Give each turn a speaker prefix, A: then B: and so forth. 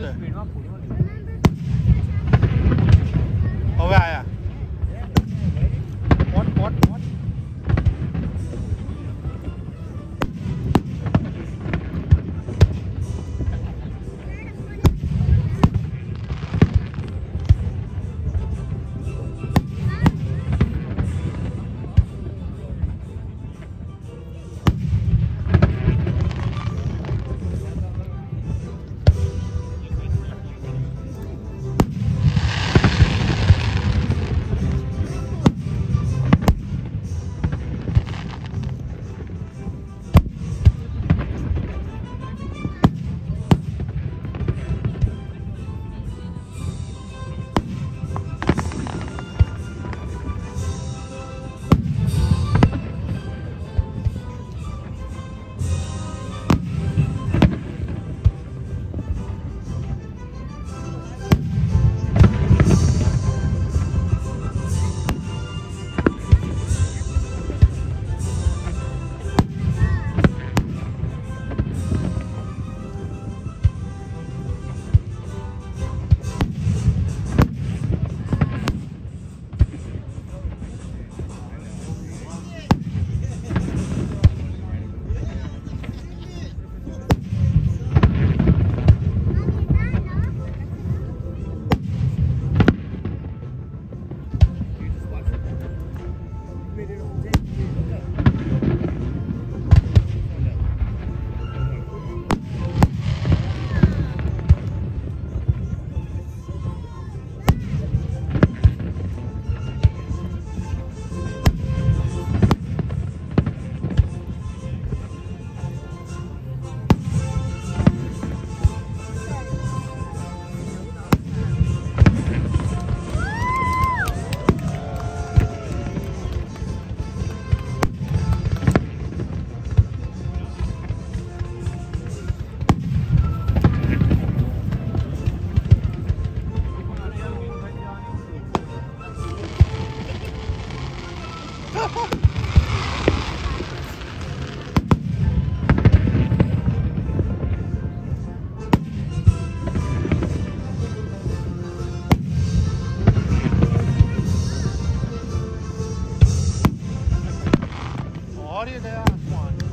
A: છે audio they asked one.